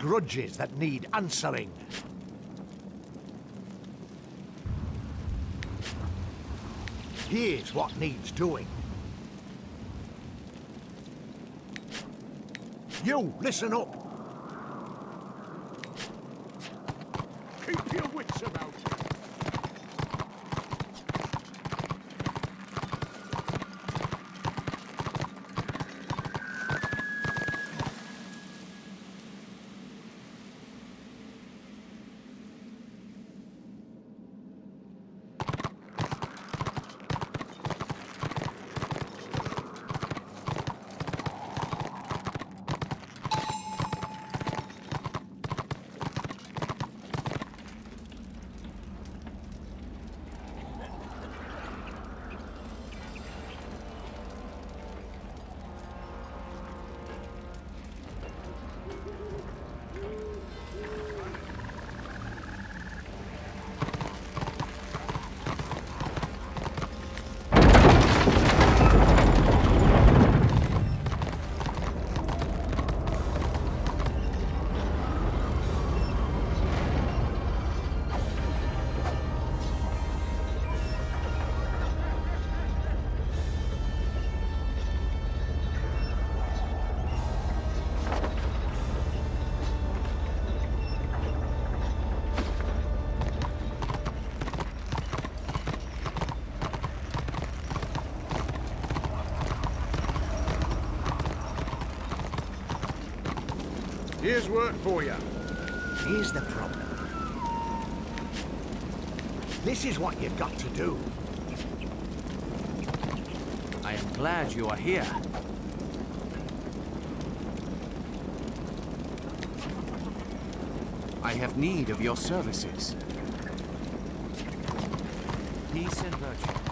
grudges that need answering. Here's what needs doing. You, listen up. Here's work for you. Here's the problem. This is what you've got to do. I am glad you are here. I have need of your services. Peace and virtue.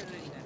Her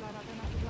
got up and up.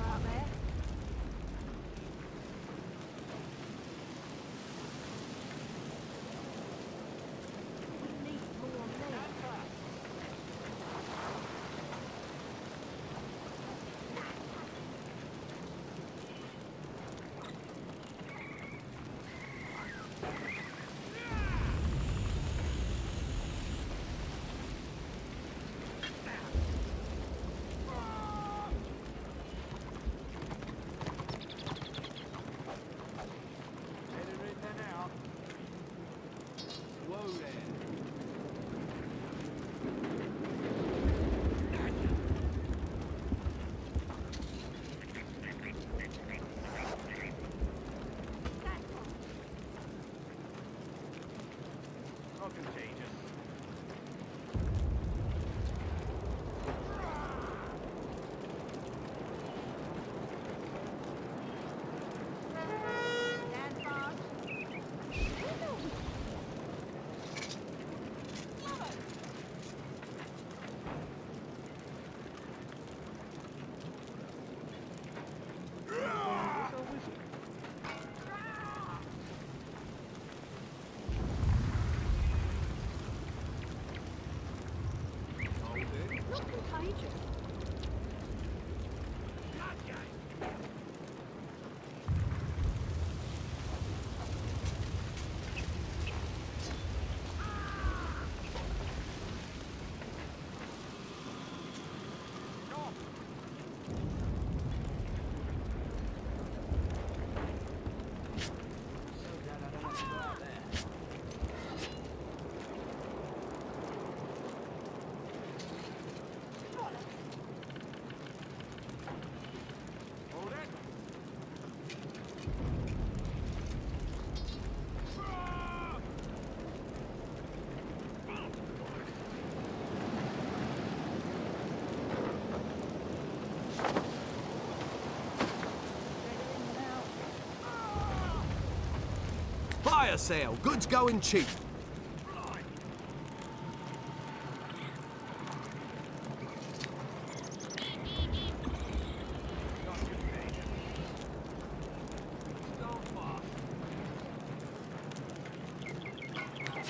Fire sale. Goods going cheap.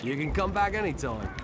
You can come back anytime.